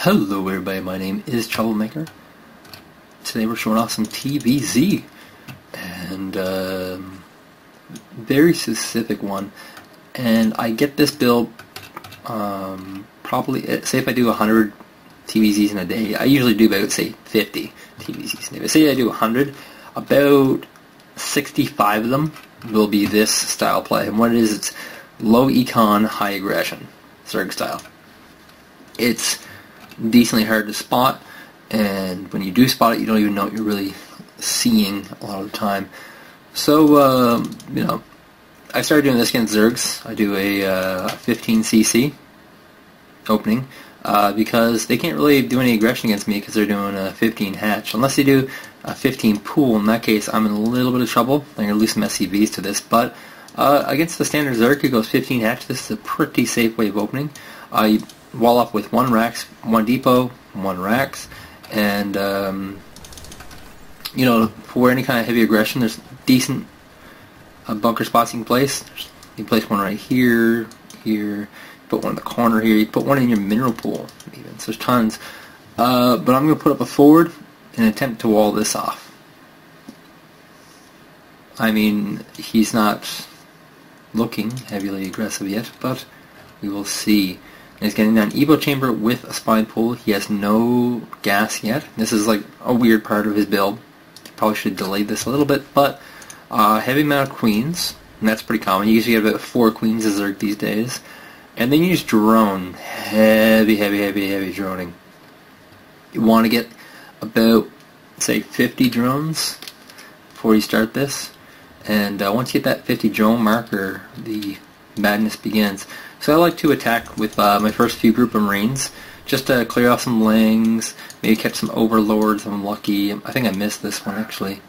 Hello everybody, my name is Troublemaker. Today we're showing off some TVZ. And, um, very specific one. And I get this build, um, probably, uh, say if I do 100 TVZs in a day, I usually do about, say, 50 TVZs in a day. But Say I do 100, about 65 of them will be this style play. And what it is, it's low econ, high aggression, Zerg style. It's decently hard to spot, and when you do spot it, you don't even know what you're really seeing a lot of the time. So, um, you know, I started doing this against Zergs. I do a uh, 15cc opening uh, because they can't really do any aggression against me because they're doing a 15 hatch. Unless they do a 15 pool, in that case, I'm in a little bit of trouble. I'm going to lose some SCVs to this, but uh, against the standard Zerg, who goes 15 hatch, this is a pretty safe way of opening. Uh, you wall up with one racks, one Depot, one racks, and um, you know for any kind of heavy aggression, there's decent uh, bunker spots you can place. You can place one right here, here. Put one in the corner here. You put one in your mineral pool, even. So there's tons. Uh, but I'm going to put up a forward and attempt to wall this off. I mean, he's not looking heavily aggressive yet, but we will see. He's getting down Evo chamber with a spine pool. He has no gas yet. This is like a weird part of his build. Probably should delay this a little bit, but uh, heavy amount of queens, and that's pretty common. You usually get about four queens as Zerg these days. And then you use drone. Heavy, heavy, heavy, heavy droning. You want to get about, say, 50 drones before you start this. And uh, once you get that 50 drone marker, the madness begins. So I like to attack with uh, my first few group of Marines, just to clear off some lings, maybe catch some overlords if I'm lucky. I think I missed this one actually.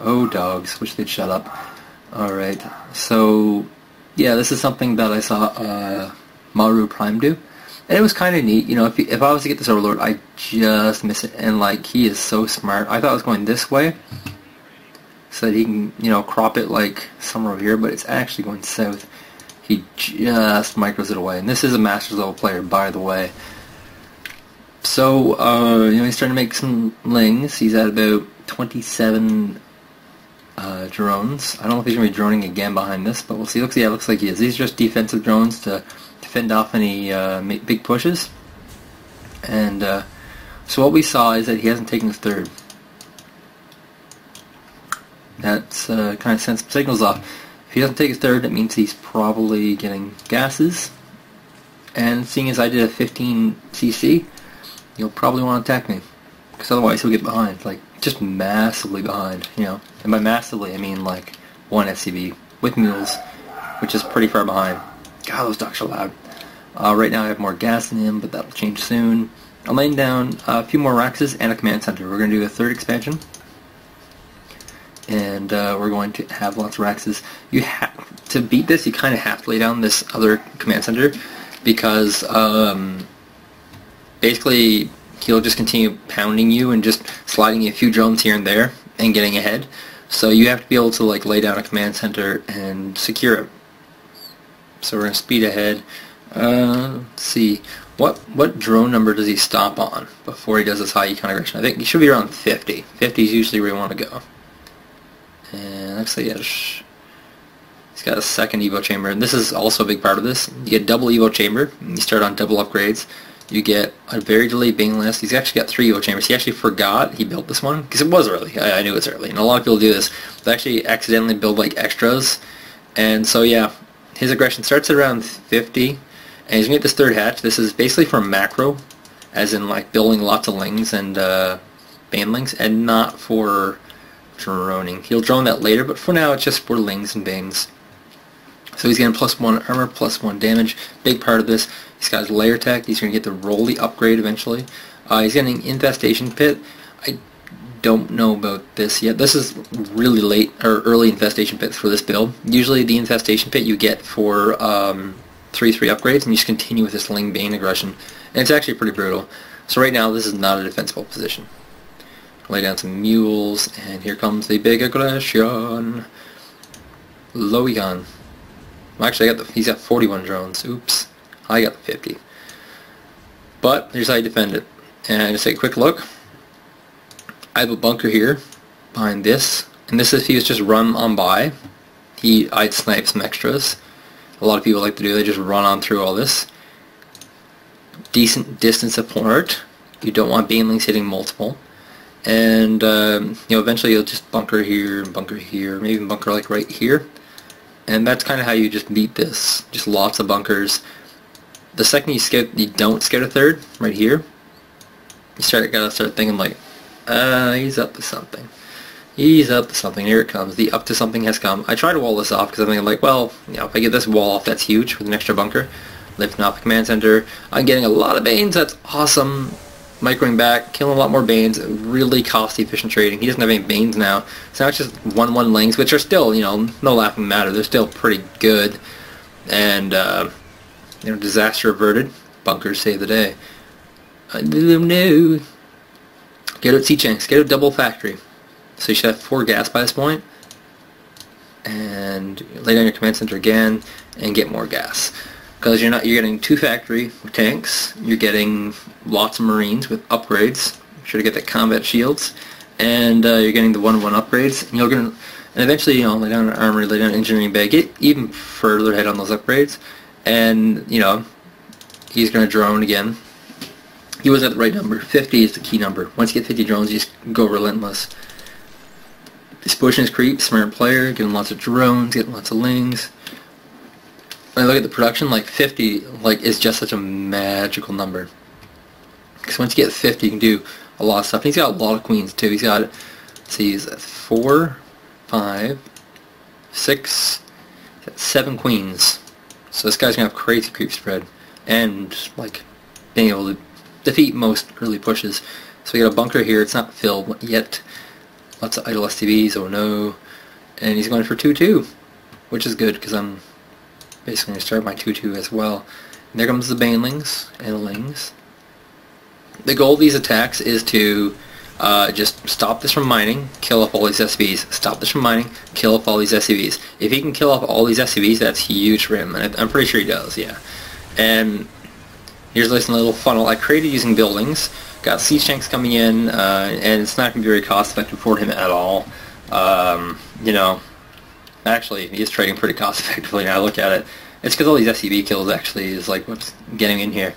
Oh dogs, wish they'd shut up. Alright, so yeah, this is something that I saw uh, Maru Prime do. And it was kind of neat, you know, if, he, if I was to get this Overlord, I just miss it. And like, he is so smart. I thought I was going this way, so that he can, you know, crop it like somewhere over here, but it's actually going south. He just micros it away. And this is a Masters level player, by the way. So, uh, you know, he's starting to make some lings. He's at about 27 uh, drones. I don't know if he's going to be droning again behind this, but we'll see. Looks, yeah, looks like he is. These are just defensive drones to, to fend off any uh, big pushes. And uh, so what we saw is that he hasn't taken his third. That's uh, kind of sends signals off. If he doesn't take his third, that means he's probably getting gases. And seeing as I did a 15 CC, you'll probably want to attack me. Because otherwise he'll get behind. Like, just massively behind, you know. And by massively, I mean like one SCV with mules, which is pretty far behind. God, those ducks are loud. Uh, right now I have more gas in him, but that'll change soon. I'm laying down a few more Raxes and a command center. We're going to do a third expansion and uh, we're going to have lots of Raxes. You have to beat this. You kind of have to lay down this other command center because um, basically he'll just continue pounding you and just sliding a few drones here and there and getting ahead. So you have to be able to like lay down a command center and secure it. So we're gonna speed ahead. Uh, let's see. What what drone number does he stop on before he does this high econ aggression? I think he should be around 50. 50 is usually where you want to go. And actually, yeah, he's got a second Evo chamber, and this is also a big part of this. You get double Evo chamber, you start on double upgrades. You get a very delayed Baneling Nest. He's actually got three Evo chambers. He actually forgot he built this one, because it was early. I, I, knew it was early, and a lot of people do this. They actually accidentally build like extras, and so yeah, his aggression starts at around 50, and he's going to get this third hatch. This is basically for macro, as in like building lots of lings and uh, banelings, and not for droning. He'll drone that later, but for now it's just for lings and banes. So he's getting plus one armor, plus one damage. Big part of this. He's got his lair tech. He's going to get the Rolly upgrade eventually. Uh, he's getting Infestation Pit. I don't know about this yet. This is really late or early Infestation Pits for this build. Usually the Infestation Pit you get for 3-3 um, upgrades and you just continue with this Ling Bane aggression. And it's actually pretty brutal. So right now this is not a defensible position lay down some mules, and here comes the big aggression. Lowigan. Well, actually, I got the, he's got 41 drones. Oops. I got the 50. But here's how you defend it. And just take a quick look. I have a bunker here behind this. And this is if he was just run on by. He I'd snipe some extras. A lot of people like to do, they just run on through all this. Decent distance apart. You don't want banelings hitting multiple. And um, you know, eventually you'll just bunker here and bunker here, maybe even bunker like right here. And that's kind of how you just beat this. Just lots of bunkers. The second you you don't skip a third, right here, you start gotta start thinking like, uh, he's up to something. He's up to something. Here it comes. The up to something has come. I try to wall this off because I'm thinking like, well, you know, if I get this wall off, that's huge with an extra bunker. Lifting off the command center. I'm getting a lot of Banes. That's awesome. Microing back, killing a lot more Banes. Really cost-efficient trading. He doesn't have any Banes now. So now it's just 1-1 Lings, which are still, you know, no laughing matter. They're still pretty good. And, uh, you know, disaster averted. Bunkers save the day. I don't know. Get out siege tanks. Get out Double Factory. So you should have four gas by this point. And lay down your command center again and get more gas. Because you're not you're getting two factory tanks, you're getting lots of marines with upgrades. Sure to get the combat shields. And uh, you're getting the one one upgrades. And you're gonna and eventually, you know, lay down an armory, lay down an engineering bay, get even further ahead on those upgrades. And, you know, he's gonna drone again. He was at the right number. 50 is the key number. Once you get 50 drones, you just go relentless. This pushing his creep, smart player, getting lots of drones, getting lots of lings. I look at the production, like 50, like is just such a magical number. Because once you get 50, you can do a lot of stuff. He's got a lot of queens too. He's got, see, he's four, five, six, seven queens. So this guy's gonna have crazy creep spread and like being able to defeat most early pushes. So we got a bunker here. It's not filled yet. Lots of idle SCVs, oh no. And he's going for 2-2, which is good because I'm basically going to start my 2-2 as well. And there comes the Banelings and the Lings. The goal of these attacks is to uh, just stop this from mining, kill off all these SCVs. Stop this from mining, kill off all these SCVs. If he can kill off all these SCVs, that's huge for him, and I'm pretty sure he does, yeah. And here's a little funnel I created using buildings. Got siege tanks coming in, uh, and it's not going to be very cost effective for him at all. Um, you know, actually, he is trading pretty cost effectively now I look at it. It's because all these SCV kills actually is like what's getting in here.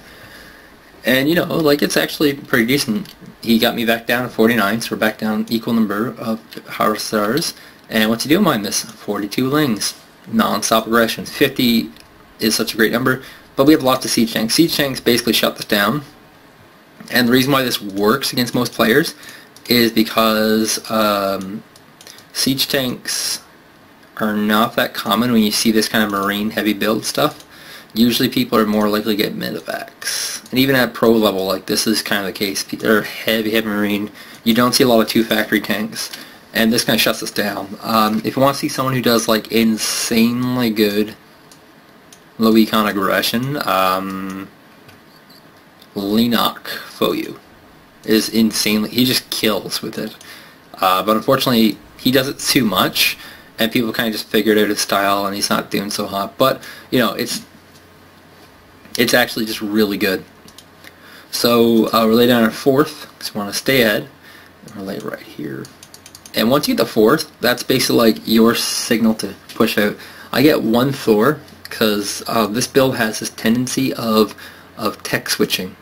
And, you know, like, it's actually pretty decent. He got me back down to 49, so we're back down equal number of Power Stars. And what's he doing behind this? 42 Lings. Non-stop aggression. 50 is such a great number. But we have lots of Siege Tanks. Siege Tanks basically shut this down. And the reason why this works against most players is because um, siege tanks are not that common when you see this kind of marine heavy build stuff. Usually people are more likely to get medevacs. And even at pro level, like this is kind of the case. They're heavy, heavy marine. You don't see a lot of two factory tanks. And this kind of shuts us down. Um, if you want to see someone who does like insanely good low econ aggression, um, Linok Foyu is insanely, he just kills with it. Uh, but unfortunately, he does it too much, and people kind of just figured out his style, and he's not doing so hot. But, you know, it's it's actually just really good. So uh, relay down a fourth, because we want to stay ahead. Relay right here. And once you get the fourth, that's basically like your signal to push out. I get one Thor, because uh, this build has this tendency of, of tech switching.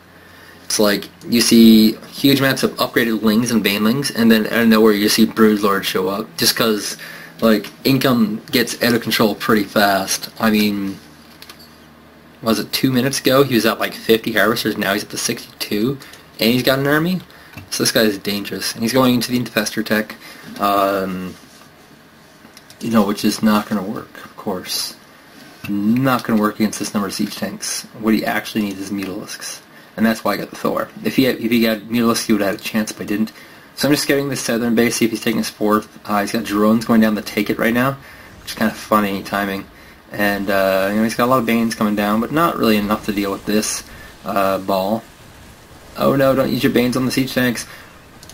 It's like you see huge amounts of upgraded lings and banelings, and then out of nowhere you see broodlords show up, just because like income gets out of control pretty fast. I mean, was it two minutes ago he was at like 50 harvesters, now he's at the 62, and he's got an army. So this guy is dangerous, and he's going into the infestor tech, um, you know, which is not going to work, of course. Not going to work against this number of siege tanks. What he actually needs is mutalisks and that's why I got the Thor. If he had, if he got Mutalisk, he would have had a chance, but he didn't. So I'm just getting the southern base, see if he's taking his fourth. Uh, he's got drones going down to take it right now, which is kind of funny timing. And uh, you know he's got a lot of Banes coming down, but not really enough to deal with this uh, ball. Oh no, don't use your Banes on the siege tanks.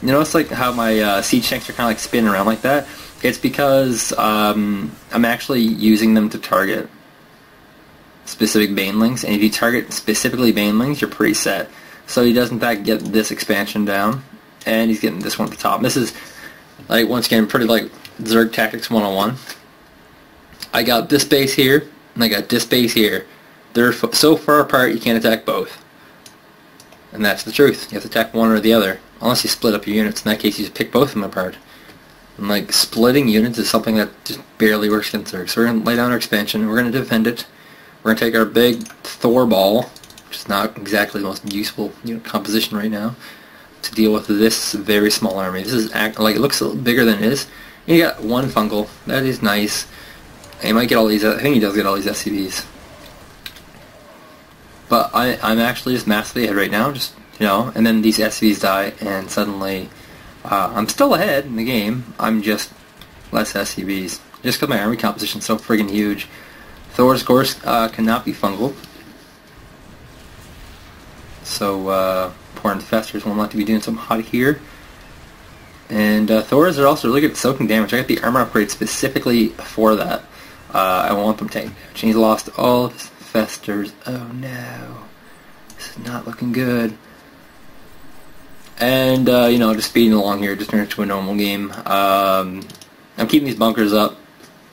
You notice like how my uh, siege tanks are kind of like spinning around like that? It's because um, I'm actually using them to target specific banelings, and if you target specifically banelings, you're pretty set. So he does in fact get this expansion down, and he's getting this one at the top. This is, like, once again, pretty like Zerg Tactics 101. I got this base here, and I got this base here. They're so far apart you can't attack both. And that's the truth. You have to attack one or the other. Unless you split up your units. In that case, you just pick both of them apart. And like, splitting units is something that just barely works against Zerg. So we're going to lay down our expansion. We're going to defend it. We're going to take our big Thor ball, which is not exactly the most useful composition right now, to deal with this very small army. This is act like it looks a little bigger than it is. And you got one fungal. That is nice. He might get all these. I think he does get all these SCVs. But I, I'm actually just massively ahead right now, just, you know, and then these SCVs die, and suddenly uh, I'm still ahead in the game. I'm just less SCVs. Just because my army composition is so friggin' huge. Thor's course uh, cannot be fungal. So, uh, poor infestors won't like to be doing some hot here. And uh, Thors are also really good at soaking damage. I got the armor upgrade specifically for that. Uh, I want them taking damage. He's lost all of his festers. Oh no. This is not looking good. And, uh, you know, just speeding along here, just turn into a normal game. Um, I'm keeping these bunkers up.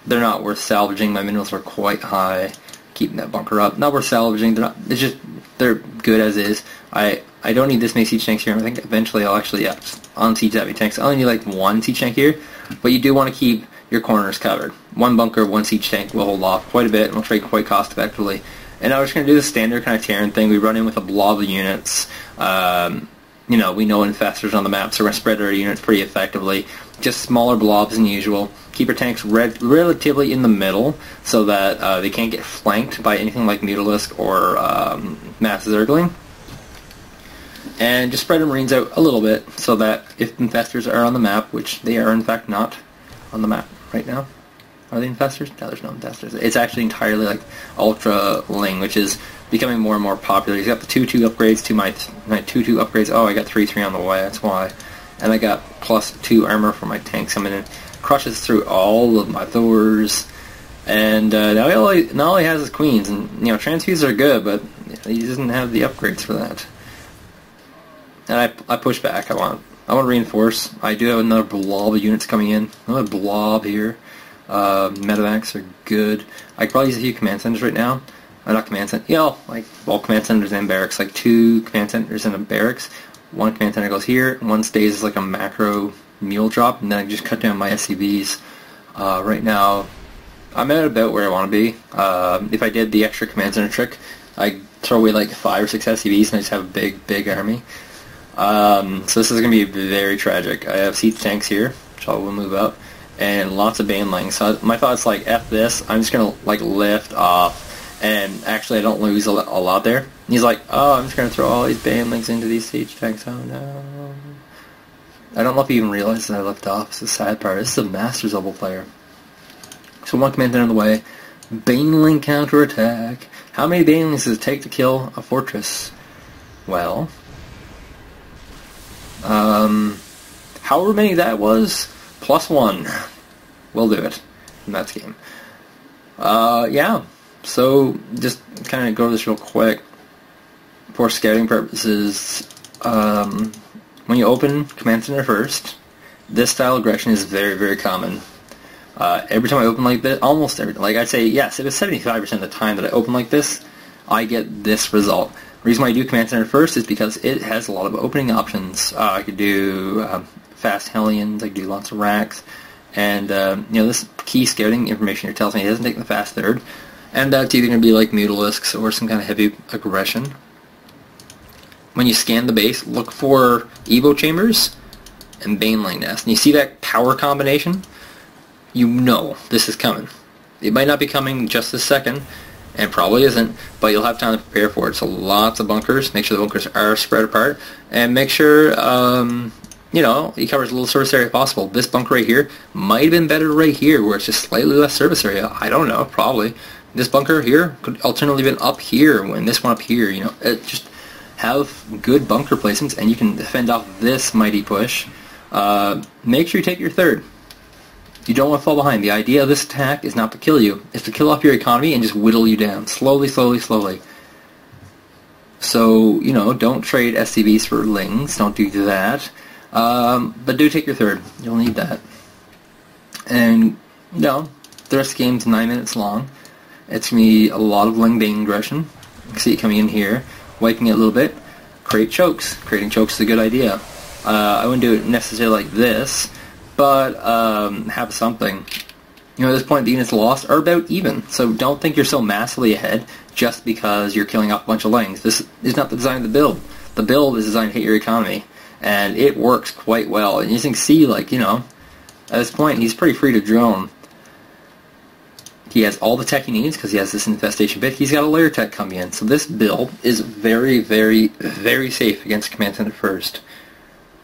They're not worth salvaging. My minerals are quite high. Keeping that bunker up. Not worth salvaging. They're not, it's just, they're good as is. I, I don't need this many siege tanks here. I think eventually I'll actually, yeah, on siege heavy tanks. I only need like one siege tank here. But you do want to keep your corners covered. One bunker, one siege tank will hold off quite a bit and will trade quite cost effectively. And I was going to do the standard kind of Terran thing. We run in with a blob of units. Um, you know, we know infestors on the map, so we're going to spread our units pretty effectively. Just smaller blobs than usual. Keep your tanks re- relatively in the middle so that uh, they can't get flanked by anything like Mutalisk or um, Mass Zergling. And just spread the Marines out a little bit so that if infestors are on the map, which they are in fact not on the map, right now. Are they infestors? No, there's no infestors. It's actually entirely like Ultra Ling, which is becoming more and more popular. He's got the 2-2 upgrades to my my 2-2 upgrades. Oh, I got 3-3 on the way, that's why. And I got plus 2 armor for my tanks coming in. Crushes through all of my Thors. And uh, now, he only, now he has is Queens. And, you know, transfuse are good, but he doesn't have the upgrades for that. And I, I push back. I want I want to reinforce. I do have another blob of units coming in. Another blob here. Uh, medevacs are good. I could probably use a few command centers right now. Uh, not command center, You know, like all command centers and barracks. Like two command centers and a barracks. One command center goes here. One stays as like a macro mule drop. And then I just cut down my SCVs. Uh, right now, I'm at about where I want to be. Uh, if I did the extra command center trick, I'd throw away like five or six SCVs and I just have a big, big army. Um, so this is going to be very tragic. I have siege tanks here, which I will move up, and lots of banelings. So my thought's like, F this, I'm just going to like lift off, and actually I don't lose a lot there. And he's like, oh, I'm just going to throw all these banelings into these siege tanks. Oh no. I don't know if he even realized that I left off. It's the sad part. This is a Masters level player. So one command on the way. Baneling counterattack. How many banelings does it take to kill a fortress? Well, um, however many that was, plus one. We'll do it in that game. Uh, yeah. So just kind of go over this real quick. For scouting purposes, um, when you open Command Center first, this style of aggression is very, very common. Uh, every time I open like this, almost every like I'd say yes, it was 75% of the time that I open like this, I get this result. The reason why I do Command Center first is because it has a lot of opening options. Uh, I could do um, fast Hellions, I could do lots of racks, and uh, you know this key scouting information here tells me it doesn't take the fast third, and that's either going to be like Mutalisks or some kind of heavy aggression. When you scan the base, look for Evo Chambers and Baneling Nest, and you see that power combination, you know this is coming. It might not be coming just this second, and probably isn't, but you'll have time to prepare for it. So lots of bunkers. Make sure the bunkers are spread apart, and make sure um, you know he covers a little service area possible. This bunker right here might have been better right here, where it's just slightly less service area. I don't know, probably. This bunker here could alternatively been up here when this one up here. You know, it just have good bunker placements, and you can defend off this mighty push. Uh, make sure you take your third. You don't want to fall behind. The idea of this attack is not to kill you. It's to kill off your economy and just whittle you down. Slowly, slowly, slowly. So, you know, don't trade SCVs for Lings. Don't do that. Um, but do take your third. You'll need that. And, you know, the rest of the game's nine minutes long. It's going to be a lot of Ling Bane aggression. You can see it coming in here, wiping it a little bit. Create chokes. Creating chokes is a good idea. Uh, I wouldn't do it necessarily like this, but um, have something. You know, at this point, the units lost are about even. So don't think you're so massively ahead just because you're killing off a bunch of lings. This is not the design of the build. The build is designed to hit your economy, and it works quite well. And you can see, like, you know, at this point, he's pretty free to drone. He has all the tech he needs because he has this infestation pit. He's got a lair tech coming in. So this build is very, very, very safe against Command Center First.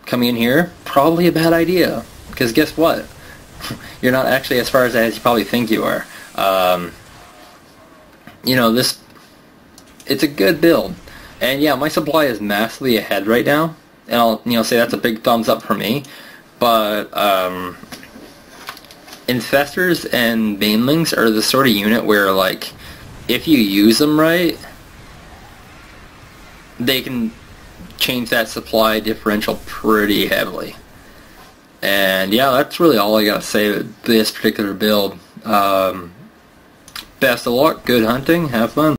Coming in here, probably a bad idea. Because guess what? You're not actually as far as as you probably think you are. Um, you know, this... It's a good build. And yeah, my supply is massively ahead right now. And I'll, you know, say that's a big thumbs up for me. But, um, infestors and banelings are the sort of unit where like if you use them right they can change that supply differential pretty heavily. And yeah that's really all I gotta say about this particular build. Um, best of luck good hunting have fun